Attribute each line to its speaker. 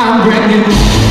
Speaker 1: I'm brand new.